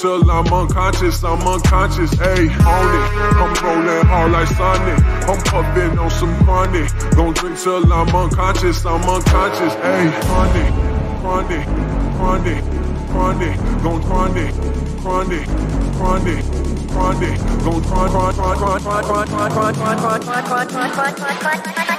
till I'm unconscious. I'm unconscious. Ayy, on it. I'm rolling hard like Sonic. I'm puffing on some chronic. Gon' drink till I'm unconscious. I'm unconscious. Ayy, chronic, chronic, chronic, chronic. Gon' chronic, chronic, chronic, chronic. Gon' chronic, chronic, chronic, chronic, chronic, chronic.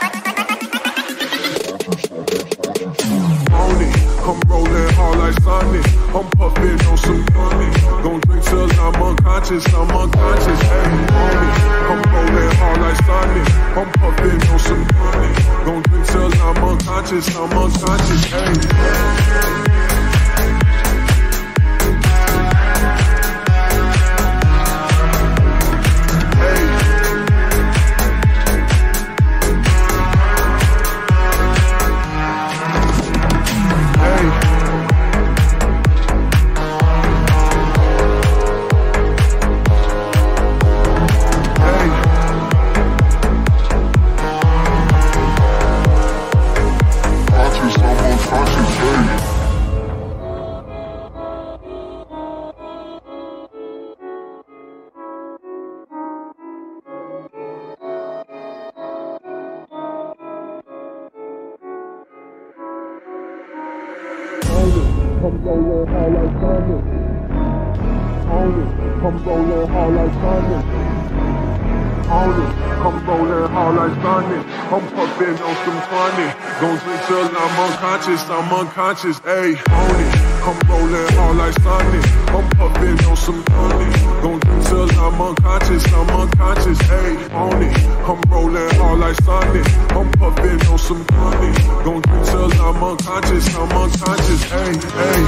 I'm rolling hard like. I'm on some chronic. Gon' drink till I'm unconscious. I'm unconscious. Hey. I'm rolling hard like. I'm on some chronic. Gon' drink till I'm unconscious. I'm unconscious. Hey. I'm unconscious. Ayy, on it, I'm rolling hard like Sonic. I'm puffing on some chronic. Gon' drink till I'm unconscious, I'm unconscious. Ayy, on it, I'm rolling hard like Sonic. I'm puffing on some chronic. Gon' drink till I'm unconscious, I'm unconscious. Ayy, ayy.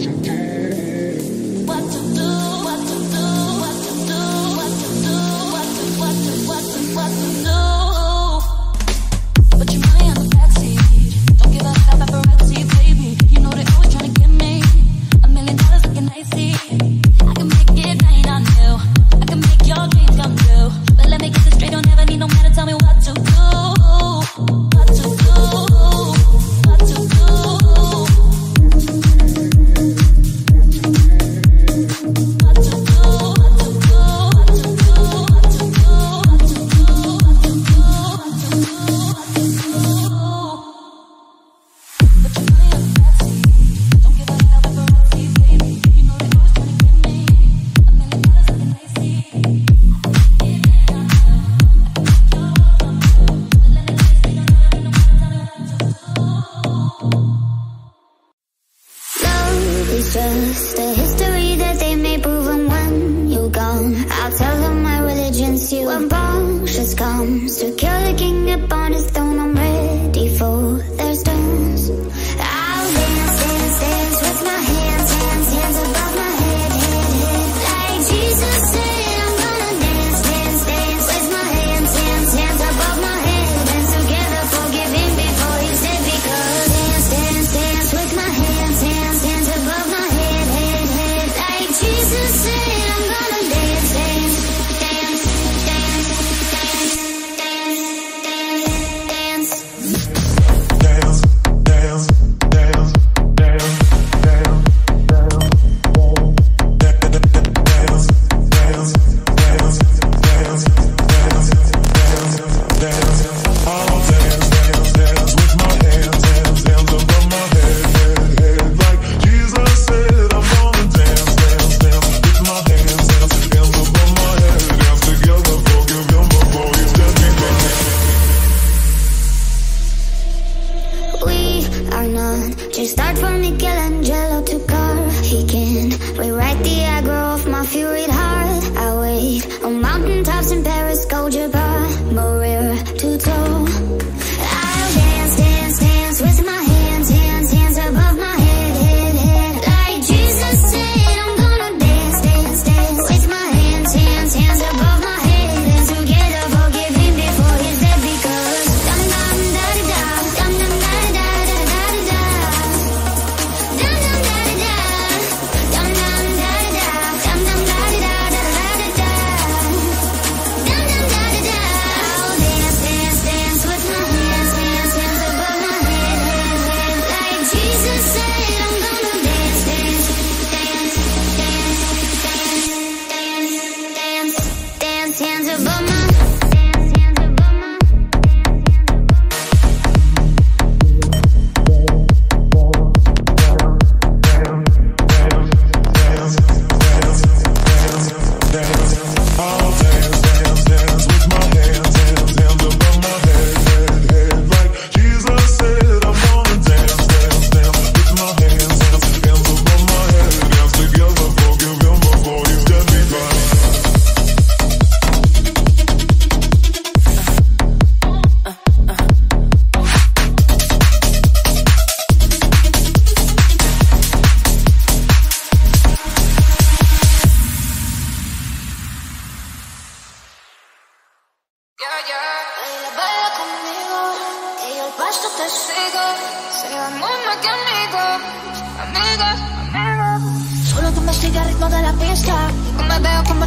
you do.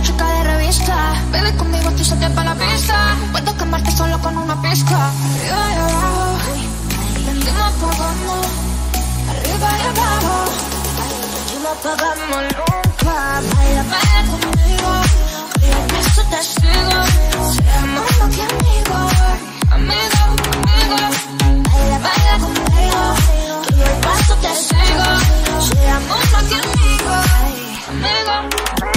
Chica de revista. Bebe conmigo, tú se te va la pista. Puedo quemarte solo con una pizca. Arriba y abajo, prendimos, apagamos. Arriba y abajo, y no apagamos nunca. Baila, baila conmigo. Que yo paso te sigo. Seamos más que amigos, amigos, amigos. Baila, baila conmigo. Que yo paso te sigo. Seamos más que amigos, amigos,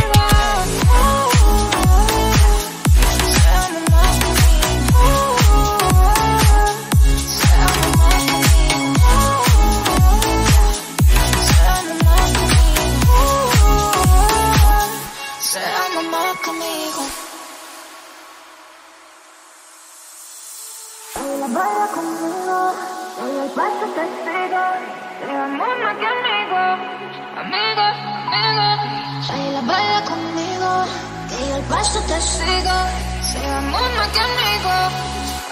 te sigo. Seamos más que amigos,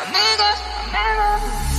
amigos, amigos.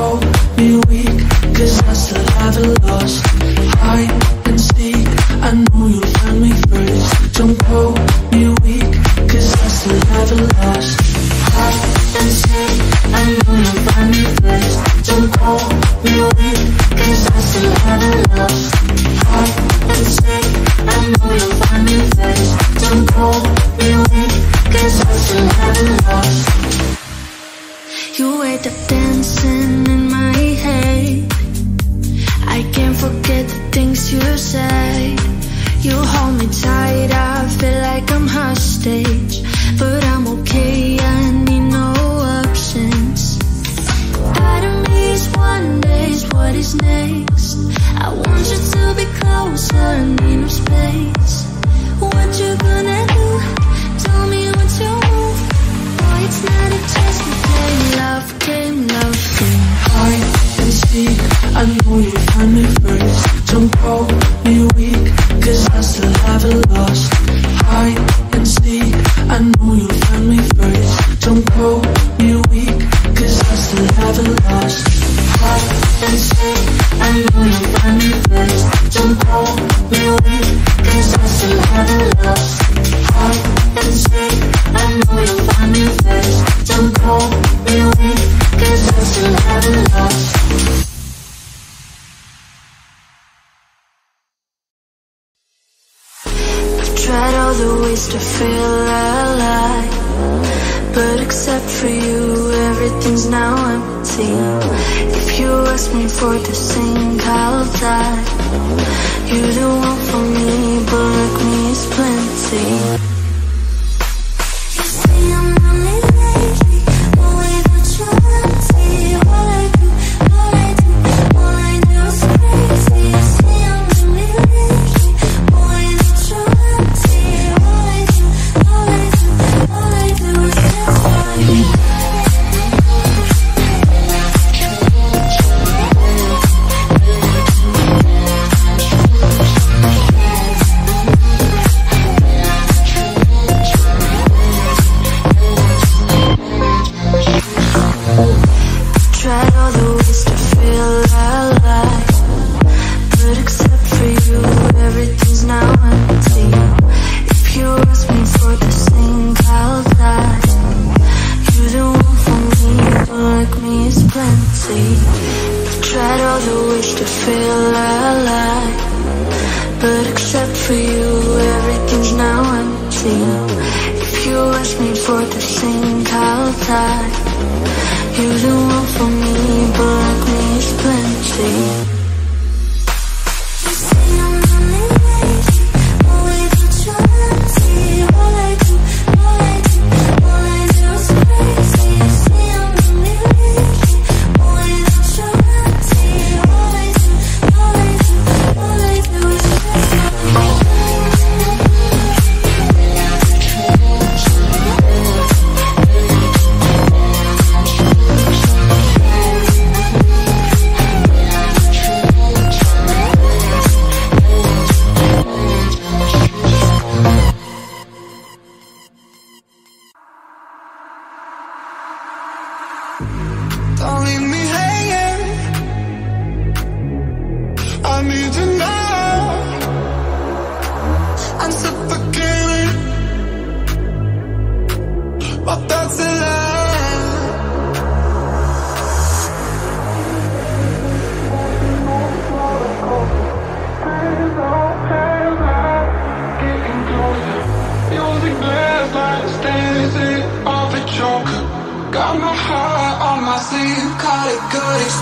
Don't call weak, cause I still haven't lost.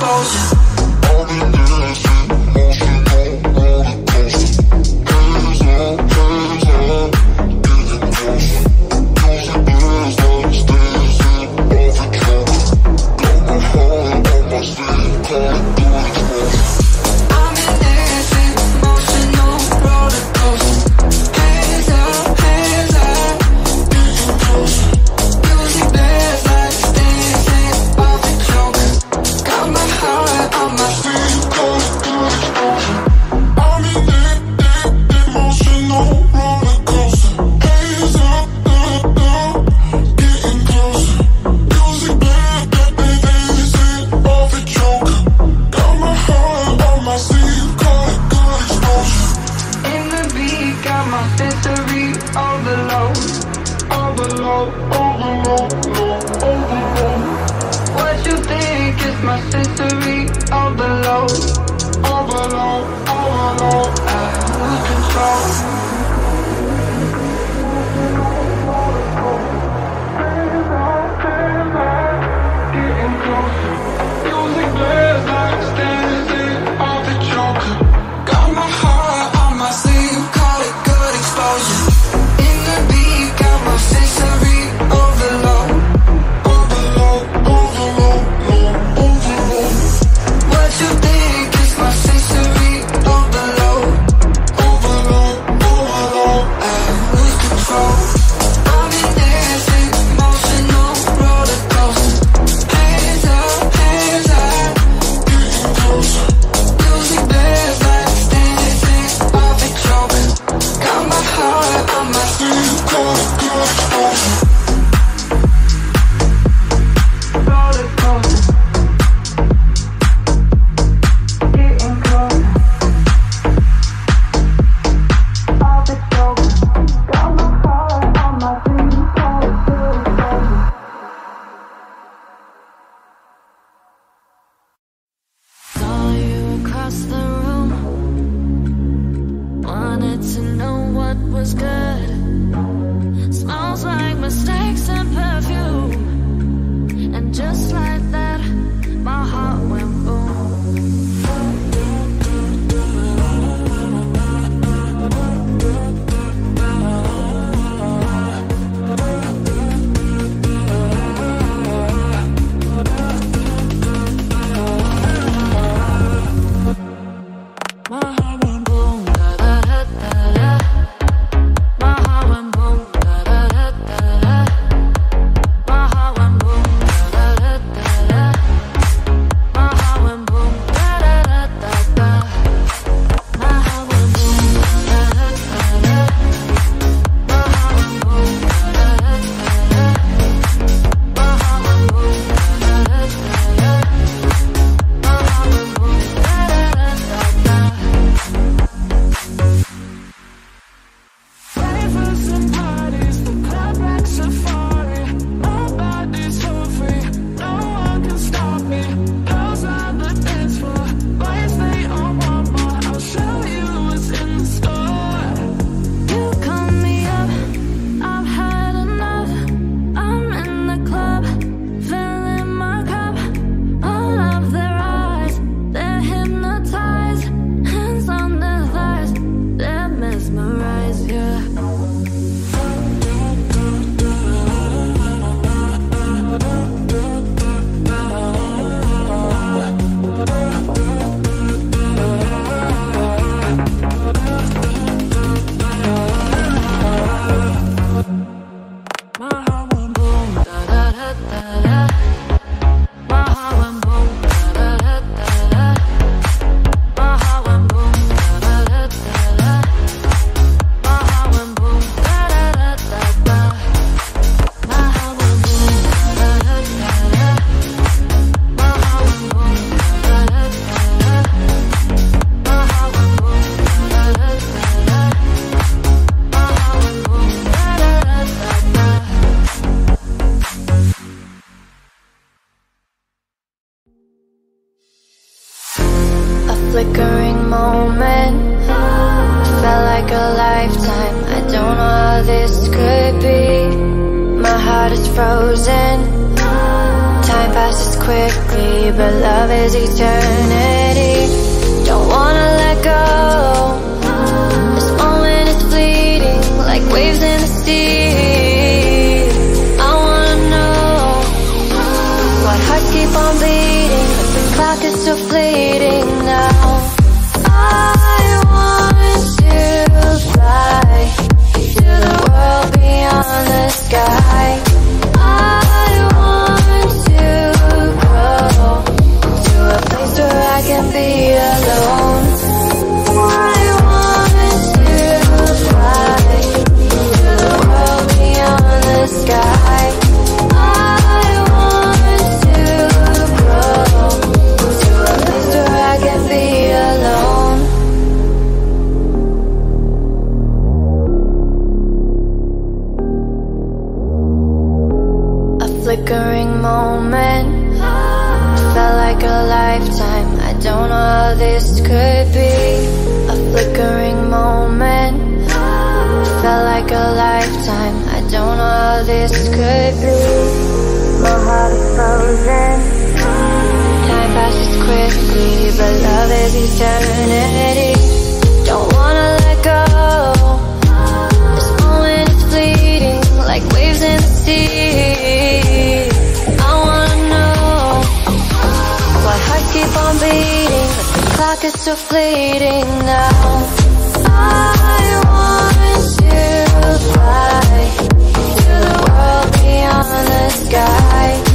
包。Flickering moment felt like a lifetime. I don't know how this could be. A flickering moment felt like a lifetime. I don't know how this could be. My heart is frozen. Time passes quickly, but love is eternity. Don't wanna let go. This moment is fleeting, like waves in the sea. Keep on beating, but the clock is still fleeting now. I want to fly to the world beyond the sky.